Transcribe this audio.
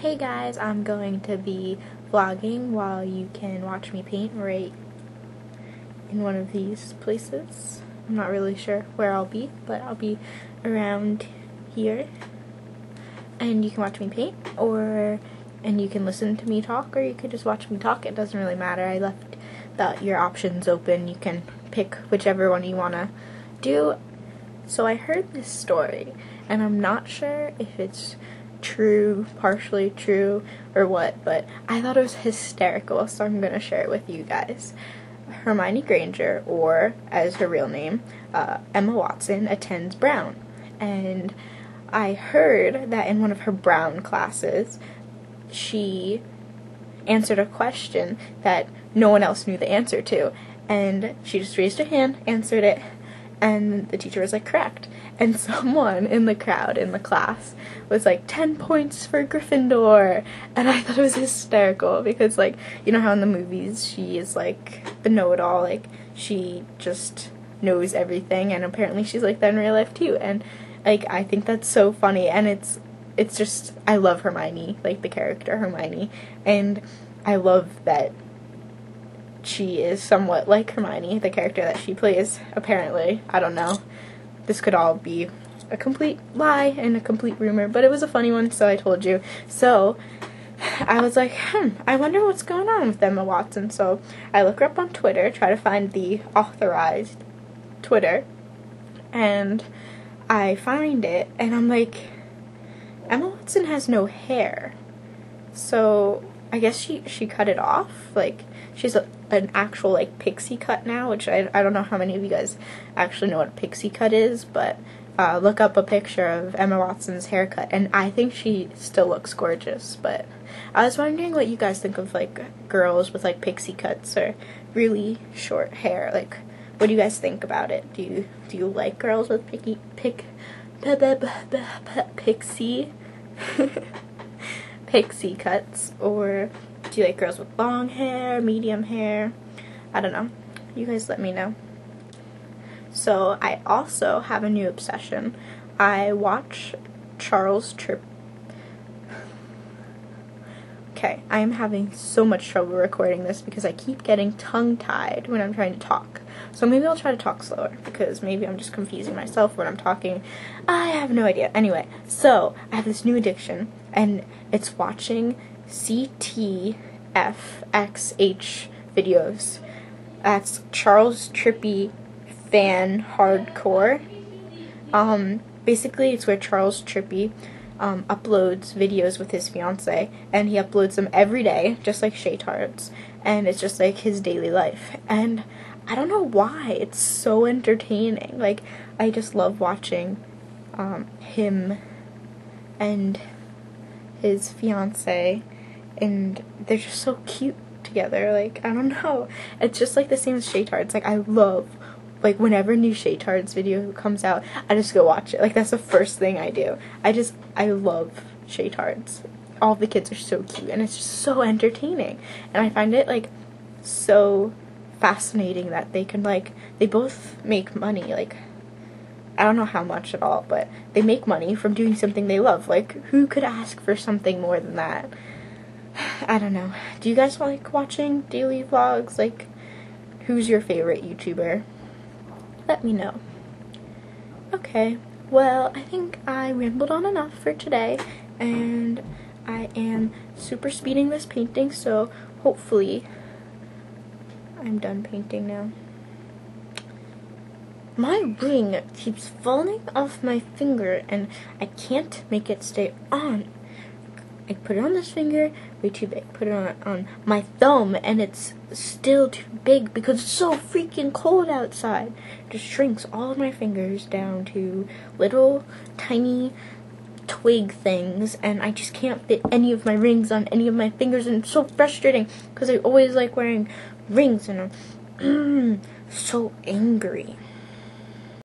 Hey guys, I'm going to be vlogging while you can watch me paint right in one of these places. I'm not really sure where I'll be, but I'll be around here. And you can watch me paint, or and you can listen to me talk, or you could just watch me talk. It doesn't really matter. I left the, your options open. You can pick whichever one you want to do. So I heard this story, and I'm not sure if it's true, partially true, or what, but I thought it was hysterical, so I'm to share it with you guys. Hermione Granger, or as her real name, uh, Emma Watson, attends Brown. And I heard that in one of her Brown classes, she answered a question that no one else knew the answer to. And she just raised her hand, answered it, and the teacher was like, correct. And someone in the crowd, in the class, was like, 10 points for Gryffindor. And I thought it was hysterical because, like, you know how in the movies she is like the know it all, like, she just knows everything, and apparently she's like that in real life too. And, like, I think that's so funny, and it's, it's just, I love Hermione, like the character Hermione, and I love that she is somewhat like Hermione, the character that she plays, apparently. I don't know. This could all be a complete lie and a complete rumor, but it was a funny one, so I told you. So, I was like, hmm, I wonder what's going on with Emma Watson. So, I look her up on Twitter, try to find the authorized Twitter, and I find it, and I'm like, Emma Watson has no hair. So, I guess she, she cut it off. Like, she's a, an actual like pixie cut now, which I, I don't know how many of you guys actually know what a pixie cut is, but uh, look up a picture of Emma Watson's haircut, and I think she still looks gorgeous. But I was wondering what you guys think of like girls with like pixie cuts or really short hair. Like, what do you guys think about it? Do you do you like girls with picky pick, pixie pixie cuts or do you like girls with long hair, medium hair? I don't know. You guys let me know. So I also have a new obsession. I watch Charles Tripp. Okay, I am having so much trouble recording this because I keep getting tongue-tied when I'm trying to talk. So maybe I'll try to talk slower because maybe I'm just confusing myself when I'm talking. I have no idea. Anyway, so I have this new addiction and it's watching CTFXC videos. That's Charles Trippy Fan Hardcore. Um, basically, it's where Charles Trippy um, uploads videos with his fiance, and he uploads them every day, just like Shaytards, and it's just like his daily life. And I don't know why, it's so entertaining. Like, I just love watching um, him and his fiance and they're just so cute together. Like, I don't know. It's just like the same as Shaytards. Like, I love, like, whenever new Shaytards video comes out, I just go watch it. Like, that's the first thing I do. I just, I love Shaytards. All the kids are so cute, and it's just so entertaining. And I find it, like, so fascinating that they can, like, they both make money. Like, I don't know how much at all, but they make money from doing something they love. Like, who could ask for something more than that? I don't know. Do you guys like watching daily vlogs? Like, who's your favorite YouTuber? Let me know. Okay, well, I think I rambled on enough for today, and I am super speeding this painting, so hopefully I'm done painting now. My ring keeps falling off my finger, and I can't make it stay on. I put it on this finger, way too big. Put it on on my thumb, and it's still too big because it's so freaking cold outside. It just shrinks all of my fingers down to little tiny twig things, and I just can't fit any of my rings on any of my fingers, and it's so frustrating because I always like wearing rings, and I'm so angry.